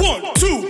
One, two,